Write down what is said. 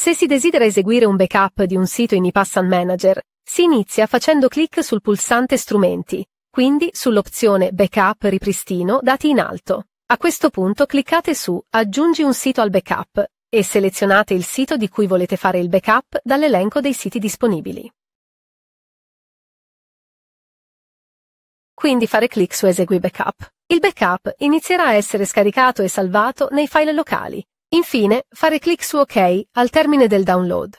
Se si desidera eseguire un backup di un sito in iPassan Manager, si inizia facendo clic sul pulsante Strumenti, quindi sull'opzione Backup ripristino dati in alto. A questo punto cliccate su Aggiungi un sito al backup e selezionate il sito di cui volete fare il backup dall'elenco dei siti disponibili. Quindi fare clic su Esegui backup. Il backup inizierà a essere scaricato e salvato nei file locali. Infine, fare clic su OK al termine del download.